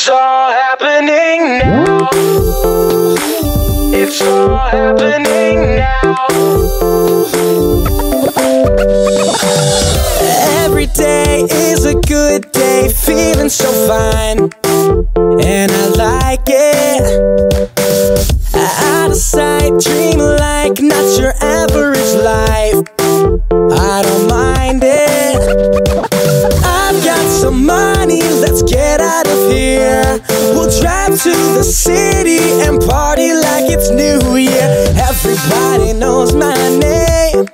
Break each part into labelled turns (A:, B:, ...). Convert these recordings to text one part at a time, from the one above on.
A: It's all happening now. It's all happening now.
B: Every day is a good day, feeling so fine, and I like it. Out of sight, dream like not your some money, let's get out of here. We'll drive to the city and party like it's New Year. Everybody knows my name.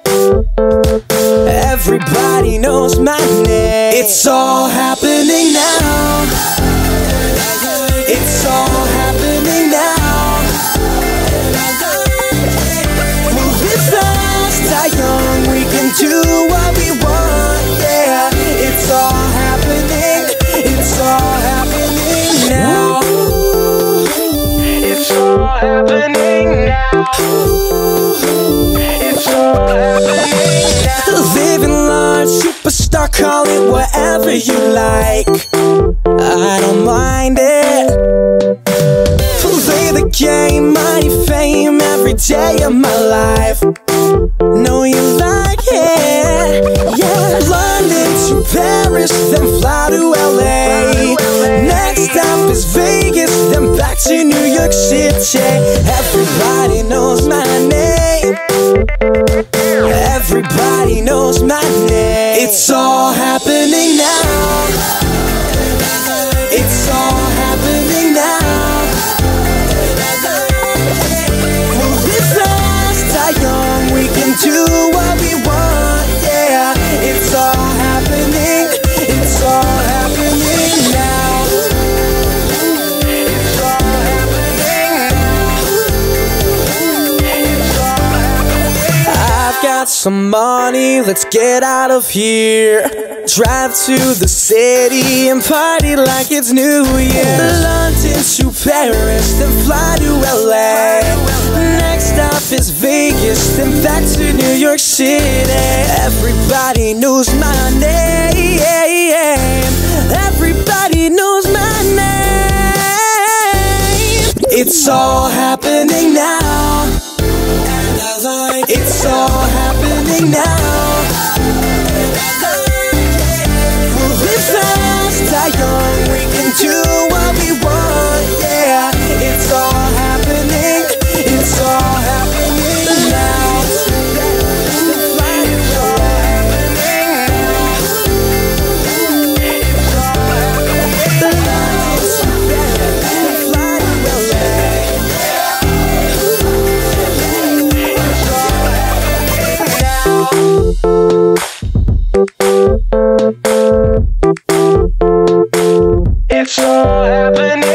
B: Everybody knows my name. It's all happening now. It's all happening now. Living large, superstar, call it whatever you like. I don't mind it. Play the game, money, fame, every day of my life. Know you like it, yeah. London to Paris, then fly to LA. It's all happening now. It's all happening now. Moving fast, die young, we can do got some money, let's get out of here. Drive to the city and party like it's New Year. London to Paris, then fly to LA. Next stop is Vegas, then back to New York City. Everybody knows my name. Everybody knows my name. It's all happening now. It's all
A: now. It's all happening